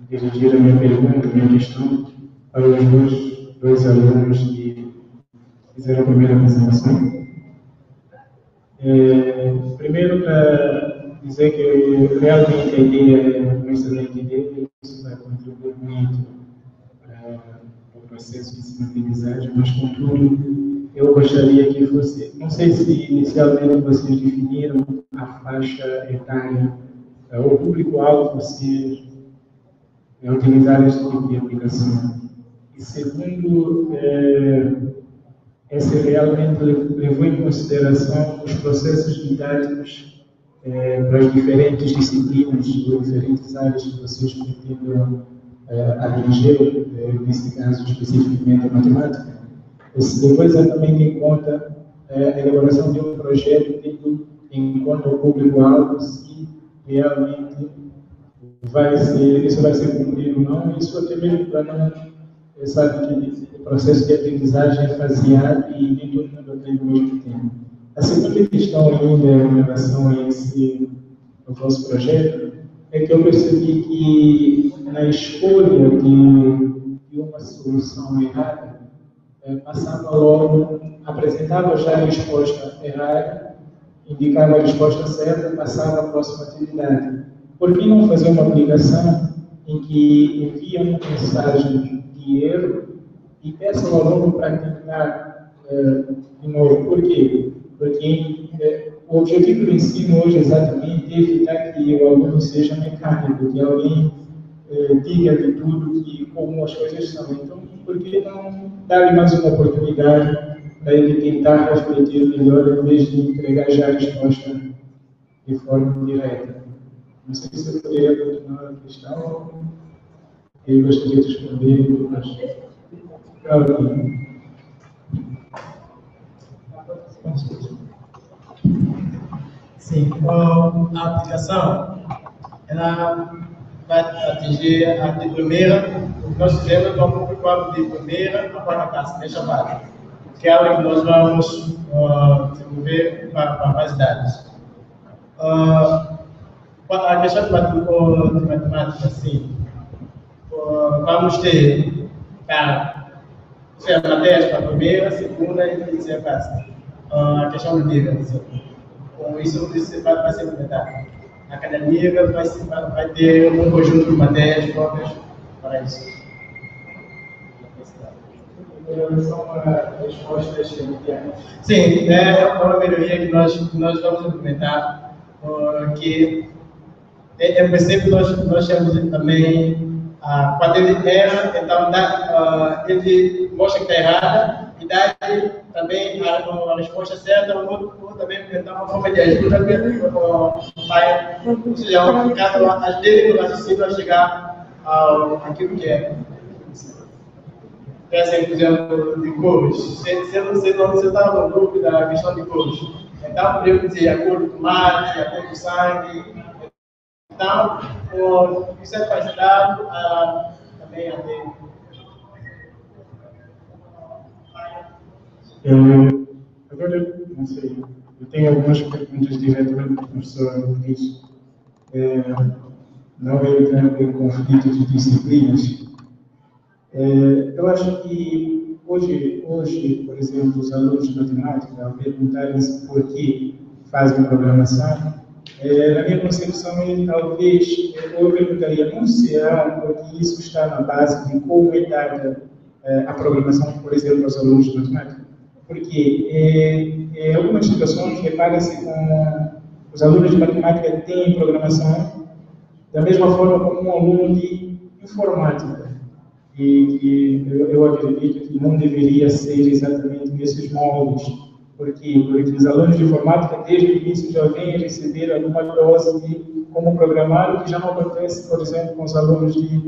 dirigir a minha pergunta, a minha questão, para os dois, dois alunos que fizeram a primeira apresentação. É, primeiro, para dizer que realmente a ideia é uma excelente ideia isso vai contribuir muito para o processo de ensino-aprendizagem, mas, contudo, eu gostaria que fosse, não sei se inicialmente vocês definiram a faixa etária, é, o público-alvo vocês é, utilizar este tipo de aplicação. E segundo, é, é se realmente levou em consideração os processos didáticos é, para as diferentes disciplinas ou diferentes áreas que vocês pretendem é, atingir, é, nesse caso especificamente a matemática. Esse levou exatamente em conta é, a elaboração de um projeto tendo em conta o público-alvo, se realmente vai ser, isso vai ser cumprido ou não, isso até mesmo para não sabe que o processo de aprendizagem é faseado e nem todo mundo aprende ao mesmo tempo. A segunda questão ainda em relação a esse ao vosso projeto é que eu percebi que na escolha de, de uma solução errada, é, passava logo, apresentava já a resposta errada, indicava a resposta certa, passava a próxima atividade. Por que não fazer uma aplicação em que envia uma mensagem de erro e peça ao aluno para tentar uh, de novo. Por quê? Porque uh, o objetivo do ensino hoje é exatamente evitar que o aluno seja mecânico, que alguém uh, diga de tudo que como as coisas são. Então, por que não dar mais uma oportunidade para ele tentar refletir melhor em vez de entregar já a resposta de forma direta? Não sei se eu poderia continuar a questão. Eu gostaria de responder, mas. Sim, a aplicação ela vai atingir a de primeira, nós fizemos um público de primeira a quarta classe, deixa base, que é algo que nós vamos uh, desenvolver para, para mais idades. Uh, a questão de matemática, sim, vamos ter para ser matérias para a primeira, segunda e terceira classe. Uh, a questão do nível. Com isso, isso vai, ser implementado. A academia vai, vai ter um conjunto de matérias próprias para isso. Sim, é uma melhoria que nós, nós vamos implementar, uh, que é, é princípio nós, nós temos também quando ele erra, então dá, uh, ele mostra que está errada e dá também a, a, resposta certa, o outro também então uma forma de ajuda vai auxiliar o caso, às vezes, o raciocínio a chegar ao aquilo que é. Essa é, por exemplo, de cores. Se, se você não está com dúvida da questão de cores, então, exemplo, dizer a cor do mate, a cor do sangue, então, o, é considerado ah, também a ter. Eu, agora, não sei, eu tenho algumas perguntas diretamente para o professor Luís. É, não é entrar em conflito de disciplinas. É, eu acho que hoje, hoje, por exemplo, os alunos de matemática, ao perguntarem-se por que fazem programação, é, na minha concepção, ele talvez, eu perguntaria, não será porque isso está na base de como é dada é, a programação, por exemplo, aos alunos de matemática? Porque é, em algumas situações repara-se com os alunos de matemática têm programação da mesma forma como um aluno de informática. E, e eu, eu acredito que não deveria ser exatamente nesses moldes porque, os alunos de informática, desde o início, já vêm receber alguma dose de como programar, o que já não acontece, por exemplo, com os alunos de,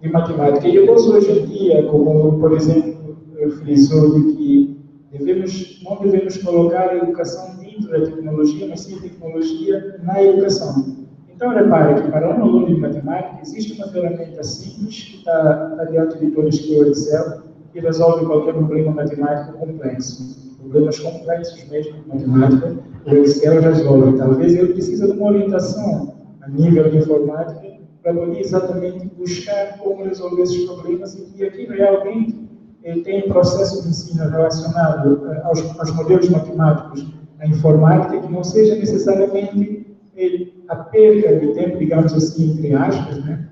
de matemática. E eu posso hoje em dia, como, por exemplo, frisou de que devemos, não devemos colocar a educação dentro da tecnologia, mas sim a tecnologia na educação. Então, repare que para um aluno de matemática, existe uma ferramenta simples que está diante de todos, que é o Excel, que resolve qualquer problema matemático complexo problemas complexos mesmo de matemática, o Excel resolve. Talvez ele precise de uma orientação a nível de informática para poder exatamente buscar como resolver esses problemas e que aqui realmente ele tem um processo de ensino relacionado eh, aos, aos modelos matemáticos na informática que não seja necessariamente eh, a perda de tempo, digamos assim, entre aspas, né?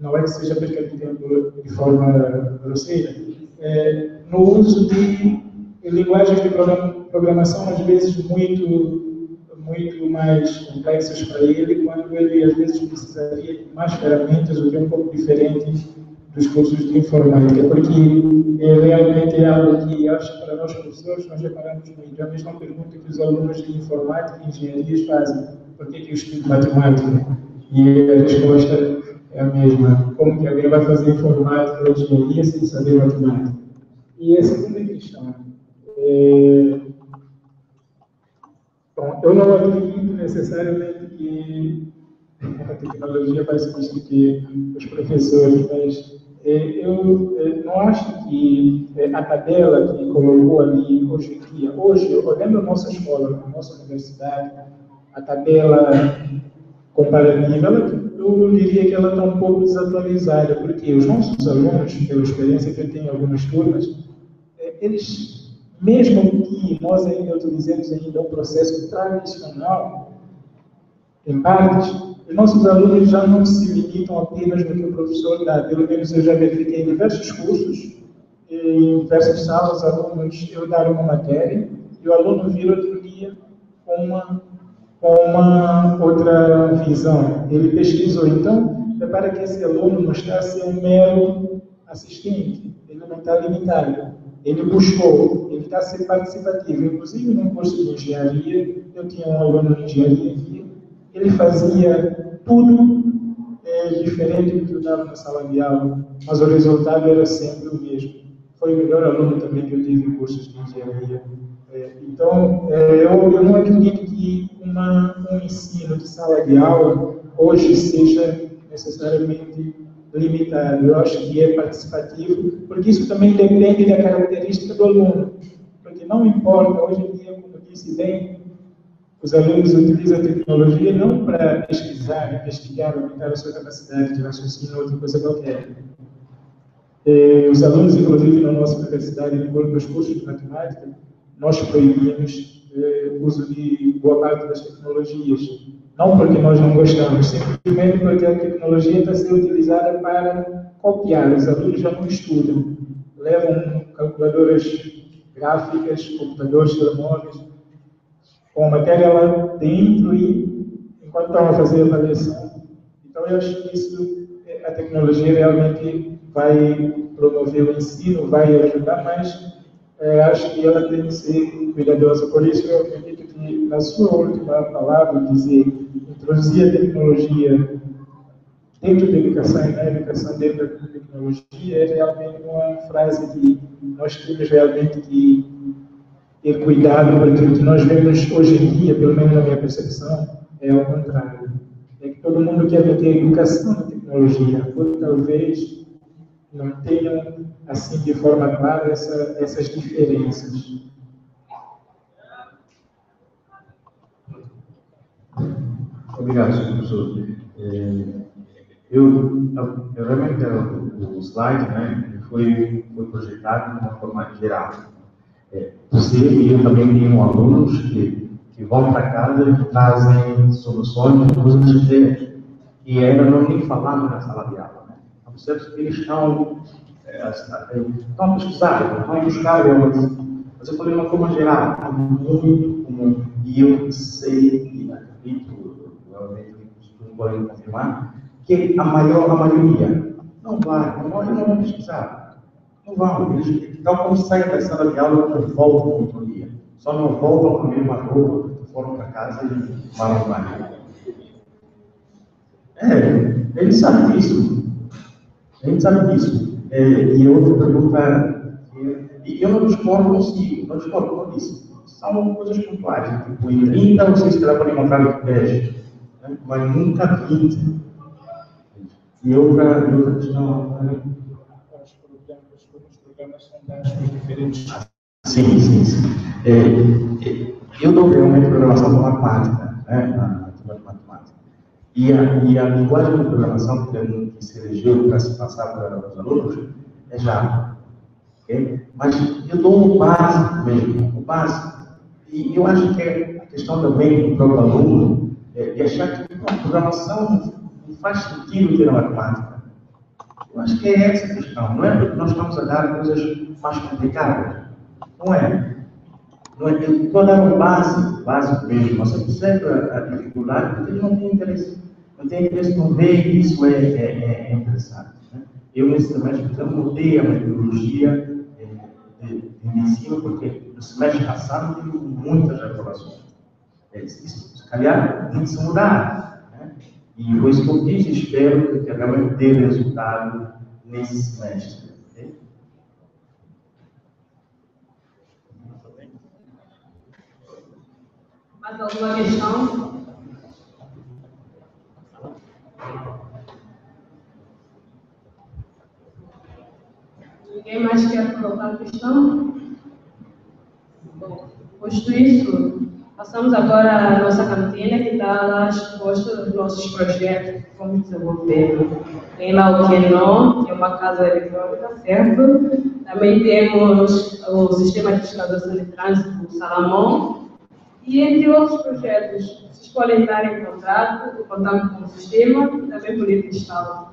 não é que seja perda de tempo de forma grosseira, no uso de linguagens de programação, às vezes, muito muito mais complexas para ele, quando ele às vezes precisaria de mais ferramentas, o que é um pouco diferente dos cursos de informática, porque é, realmente é algo que acho que para nós professores nós reparamos muito. É a mesma pergunta que os alunos de informática e engenharias fazem: por que, que eu estudo matemática? E a resposta é a mesma: como que alguém vai fazer informática ou engenharia sem saber matemática? E a segunda questão é Bom, eu não acredito necessariamente que a tecnologia vai substituir os professores, mas é, eu é, não acho que é, a tabela que colocou ali hoje em dia, hoje, olhando a nossa escola, a nossa universidade, a tabela comparativa, ela, eu diria que ela está um pouco desatualizada, porque os nossos alunos, pela experiência que eu tenho em algumas turmas, eles mesmo que nós ainda utilizemos ainda um processo tradicional, em partes, os nossos alunos já não se limitam apenas no que o professor dá. Pelo menos eu já verifiquei em diversos cursos, em diversas salas, alunos, eu dar uma matéria, e o aluno vira outro dia com uma, com uma outra visão. Ele pesquisou. Então, repara que esse aluno não está a ser um mero assistente, ele não está limitado ele buscou, ele está sendo participativo. Inclusive, no curso de engenharia, eu tinha um aluno de engenharia aqui, ele fazia tudo é, diferente do que eu dava na sala de aula, mas o resultado era sempre o mesmo. Foi o melhor aluno também que eu tive em cursos de engenharia. É, então, é, eu, eu não acredito que uma, um ensino de sala de aula hoje seja necessariamente limitado, eu acho que é participativo, porque isso também depende da característica do aluno. Porque não importa, hoje em dia, como disse bem, os alunos utilizam a tecnologia não para pesquisar, investigar, aumentar a sua capacidade de raciocínio ou outra coisa qualquer. E os alunos, inclusive, na nossa universidade, nos cursos de matemática, nós proibimos eh, o uso de boa parte das tecnologias não porque nós não gostamos, simplesmente porque a tecnologia está sendo utilizada para copiar. Os alunos já não estudam, levam calculadoras gráficas, computadores, telemóveis, com a matéria lá dentro e enquanto estão a fazer a avaliação. Então, eu acho que isso, a tecnologia realmente vai promover o ensino, vai ajudar, mas é, acho que ela tem que ser cuidadosa. Por isso, eu acredito que, na sua última palavra, dizer introduzir a tecnologia dentro da educação e na educação dentro da tecnologia é realmente uma frase que nós temos realmente que ter cuidado, porque o que nós vemos hoje em dia, pelo menos na minha percepção, é ao contrário. É que todo mundo quer ter educação na tecnologia, ou talvez não tenham, assim, de forma clara, essa, essas diferenças. Obrigado, professor. É, eu, eu realmente o, o slide, né, foi, foi projetado de uma forma geral. É, você e eu também tenho alunos que, que vão para casa e trazem soluções, coisas diferentes. E ainda não nem falamos na sala de aula. Né? Então, eles estão, é, estão pesquisando, estão. Mas eu falei de uma forma geral, muito comum. E eu sei e acredito confirmar, que a maior, a maioria não vai, não, não vão pesquisar. Não vão. Eles, tal como saem da sala de aula, não voltam no outro dia. Só não voltam com a mesma roupa, foram para casa e vão para É, ele sabe disso. Gente sabe disso. É, e outra pergunta, e eu não discordo consigo, não discordo com isso. São coisas pontuais, tipo, 30 vocês podem encontrar 10 mas nunca 20. E outra, outra questão. Né? Os programas são dados diferentes. Sim, sim, sim. É, é, eu dou realmente programação por matemática, né, na turma de matemática. E a, e a linguagem de programação que, que se elegeu para se passar para os alunos é Java. Okay? Mas eu dou o básico mesmo, o básico. E eu acho que é a questão também do próprio aluno é, de achar que a programação não faz sentido ter a matemática. Eu acho que é essa a questão. Não é porque nós estamos a dar coisas mais complicadas. Não é. Não é. Eu estou a dar um básico, básico mesmo. Você percebe a, a dificuldade porque ele não tem interesse. Não tem interesse em ver que isso é, é, é interessante. Né? Eu, nesse semestre, por exemplo, mudei a metodologia de, de ensino porque no semestre passado tive muitas reprovações. Isso, se calhar, tem que se mudar. Né? E por isso que eu fiz espero que realmente dê resultado nesse semestre. Mais alguma questão? Ninguém mais quer colocar questão? Bom, posto isso, passamos agora à nossa cantina, que está lá exposto os nossos projetos que fomos desenvolvendo. Tem lá o Kenon, que é uma casa eletrônica, certo? Também temos o sistema de fiscalização de trânsito, o Salamon, e entre outros projetos. Vocês podem entrar em contato, contamos com o sistema e também por ele instalar.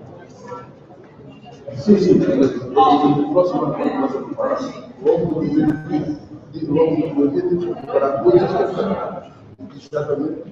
Sim, sim. E próximo ano, vamos vamos preparar coisas exatamente.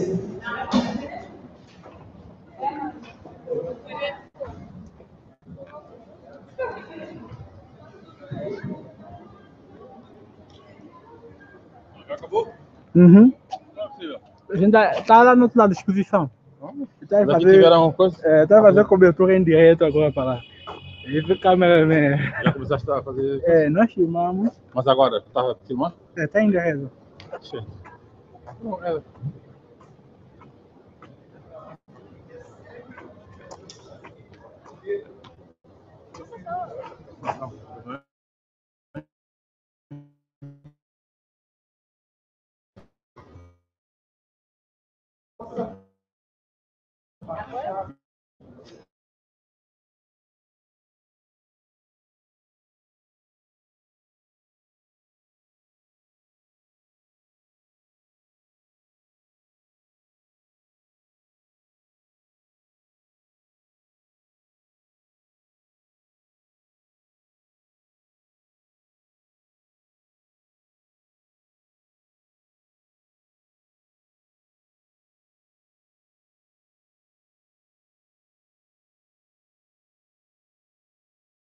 Uhum. A gente tá, tá lá no outro lado, exposição. Tá fazer, coisa? É, tá fazendo cobertura em direto agora para lá. E foi cameraman. Já começaste a fazer. É, nós filmamos. Mas agora, tu tá filmando? É, tá em direto. Sim. Não, é... Não, não.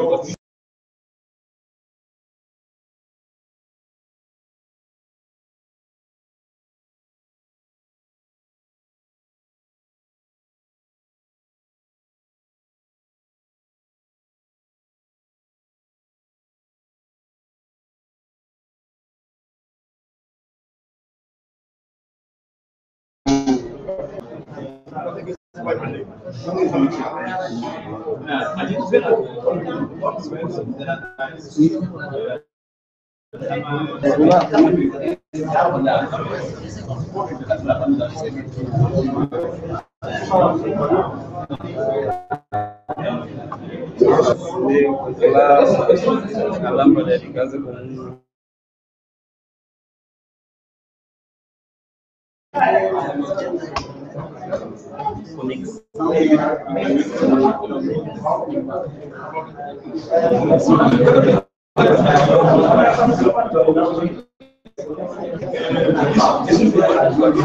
a lâmpada de casa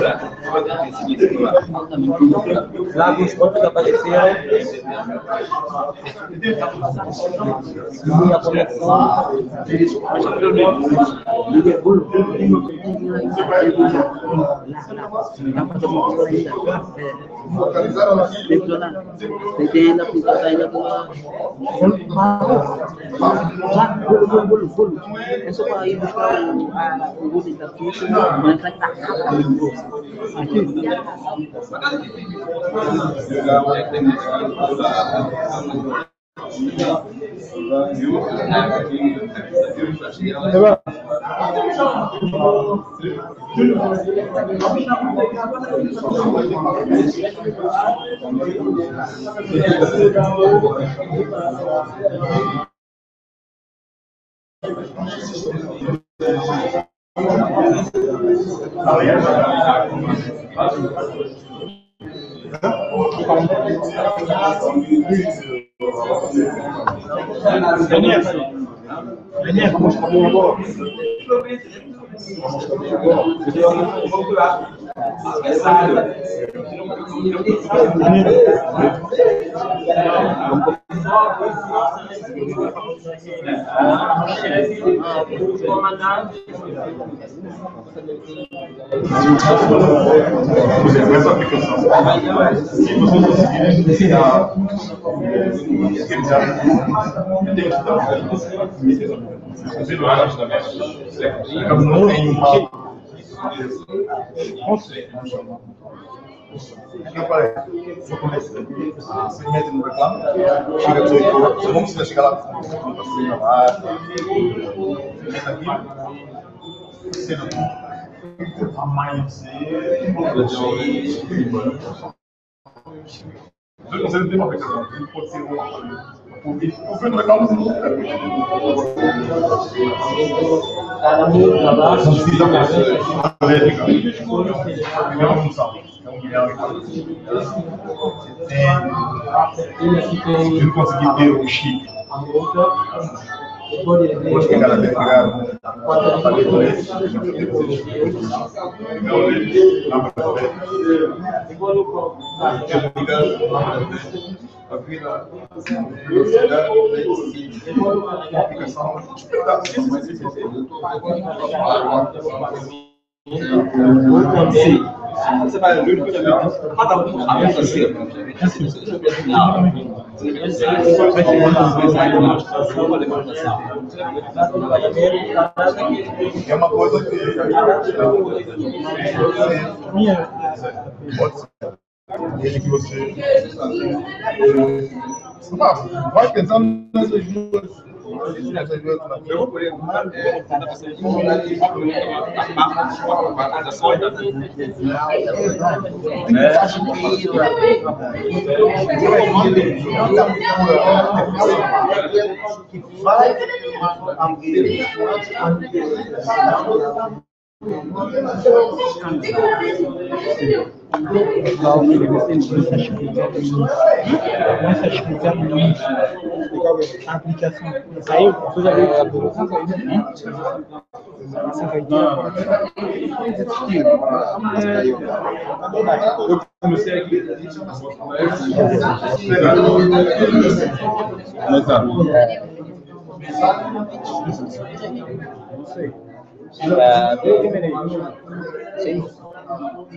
Lá alguns pontos que apareceram. Segunda conexão. É só para ir buscar o, a, o Golden da ficha, mas vai estar Aqui. Eva. Thank Daniel, Daniel, comment je Exemplo, essa aplicação, se você conseguir iniciar, eu que dar muito Eu falei, se eu começo aqui, você mete no reclame, chega. A 18 horas, não precisa chegar lá, cima lá, aqui, cena amanhecer, Se você não tem uma aplicação, pode ser uma o Cada trabalha. não precisa fazer elétrica. É uma função. É um milhão e quatrocentos. Se eu conseguir ter o chip, que a vida, velocidade, a aplicação, Sim. Você vai abrir o cada um fazer. é uma coisa que Minha. pode ser. Desde que você. Ah, vai pensando nessas duas. Filho você começa a explicar começa a explicar muito a aplicação. Saiu? A aplicação? Você vai Eu comecei aqui. Tá. Não sei. Ah, eu terminei.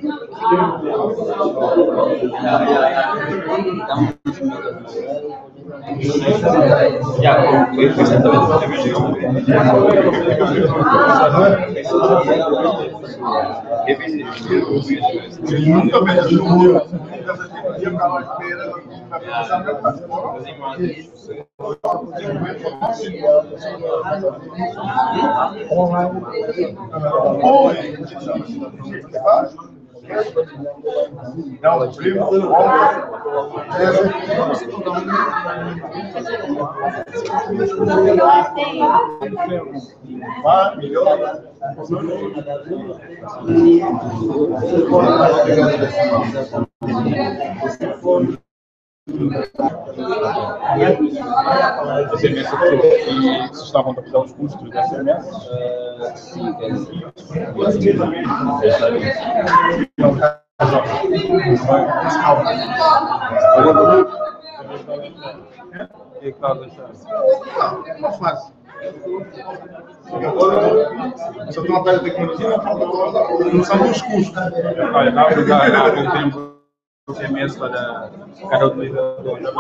Sim. Ele nunca Não, primo, Você mencionou que vocês estavam a captar os custos da SMS? E que tal deixar? Não fácil. Agora, se uma área de tecnologia, não não sabem os custos. Olha, na verdade, há pouco tempo o SMS para cada utilizador já